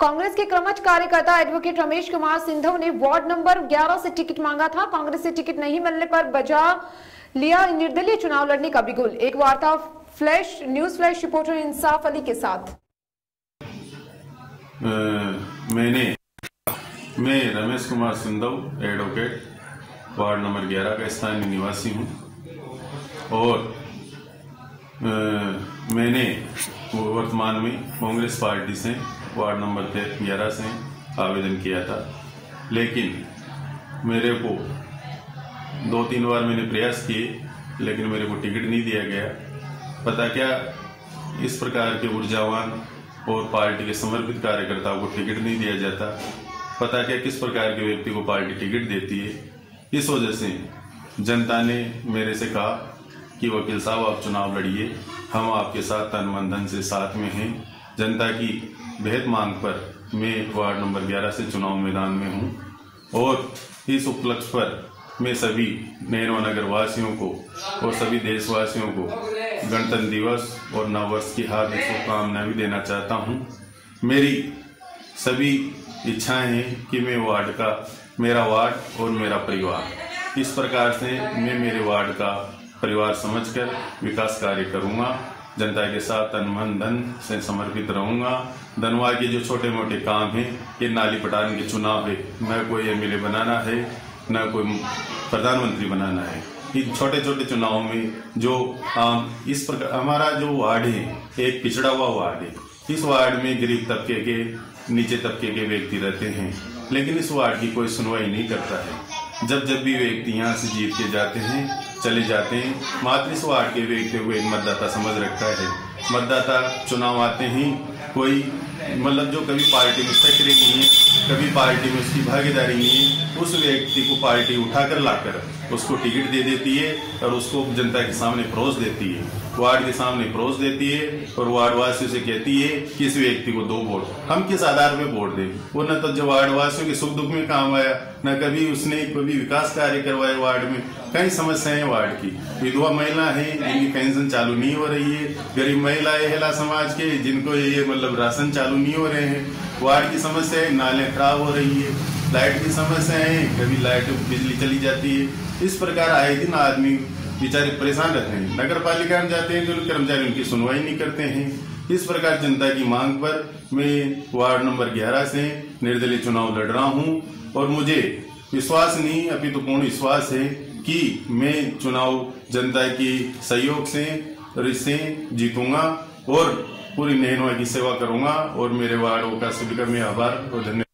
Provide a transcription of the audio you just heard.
कांग्रेस के क्रमच कार्यकर्ता एडवोकेट रमेश कुमार सिंधव ने वार्ड नंबर 11 से टिकट मांगा था। कांग्रेस से टिकट नहीं मिलने पर बजा लिया निर्दलीय चुनाव लड़ने का बिगुल। एक वार्ता flash news flash reporter Insaf Ali के साथ। अ, मैंने मैं Ramesh Kumar Sindhav advocate ward number 11 का स्थानीय निवासी हूँ। और अ, मैंने वर्तमान में कांग्रेस पार्टी से वार्ड नंबर ग्यारह से आवेदन किया था। लेकिन मेरे को दो तीन बार मैंने प्रयास किए, लेकिन मेरे को टिकट नहीं दिया गया। पता क्या, इस प्रकार के ऊर्जावान और पार्टी के समर्पित कार्यकर्ताओं को टिकट नहीं दिया जाता। पता क्या, किस प्रकार के व्यक्ति को पार्टी टिकट देती है? इस वजह से जनता ने मेरे से कहा कि, वकील साहब, आप चुनाव लड़िए। हम आपके साथ तन मन धन से साथ में हैं। जनता की बेहद मांग पर मैं वार्ड नंबर 11 से चुनाव मैदान में हूँ और इस उपलक्ष्य पर मैं सभी नैनो नगर वासियों को और सभी देशवासियों को गणतंत्र दिवस और नववर्ष की हार्दिक शुभकामनाएँ भी देना चाहता हूँ। मेरी सभी इच्छाएँ हैं कि मैं वार्ड का, मेरा वार्ड और मेरा परिवार। इस प्रकार से मैं मेरे वार्ड का परिवार समझकर विकास कार्य करूँगा। जनता के साथ तन मन धन से समर्पित रहूँगा। धनवा के जो छोटे मोटे काम हैं, ये नाली पटान के चुनाव है। न कोई एमएलए बनाना है, न कोई प्रधानमंत्री बनाना है। इन छोटे छोटे चुनावों में जो, आम, इस प्रकार हमारा जो वार्ड है, एक पिछड़ा हुआ वार्ड है। इस वार्ड में गरीब तबके के, नीचे तबके के व्यक्ति रहते हैं। लेकिन इस वार्ड की कोई सुनवाई नहीं करता है। जब जब भी व्यक्ति यहाँ से जीत के जाते हैं चले जाते। हैं मात्र इस वार्ड के देखते हुए मतदाता समझ रखता है। मतदाता चुनाव आते ही कोई मतलब जो कभी पार्टी में सक्रिय नहीं है, कभी पार्टी में उसकी भागीदारी नहीं है, उस व्यक्ति को पार्टी उठाकर लाकर उसको टिकट दे देती है और उसको जनता के सामने परोस देती है। वार्ड के सामने परोस देती है और वार्ड वासियों से कहती है कि इस व्यक्ति को दो वोट, हम किस आधार पे वोट दें वो न तो जो वार्ड वासियों के सुख दुख में काम आया, न कभी उसने कभी विकास कार्य करवाए वार्ड में। कई समस्याएँ वार्ड की। विधवा महिला है, जिनकी पेंशन चालू नहीं हो रही है। गरीब महिलाएँ हेला समाज के, जिनको ये मतलब राशन चालू नहीं हो रहे हैं। वार्ड की समस्या है नाले खराब हो रही है। लाइट की समस्या है कभी लाइट बिजली चली जाती है। इस प्रकार आए दिन आदमी बेचारे परेशान रहते हैं। नगर पालिका में जाते हैं तो कर्मचारी, उनकी सुनवाई नहीं करते हैं। इस प्रकार जनता की मांग पर मैं वार्ड नंबर 11 से निर्दलीय चुनाव लड़ रहा हूँ और मुझे विश्वास नहीं, अभी तो पूर्ण विश्वास है कि मैं चुनाव जनता की सहयोग से से जीतूँगा और पूरी नहरवा की सेवा करूँगा और मेरे वार्डों का सभी का मैं आभार और धन्यवाद।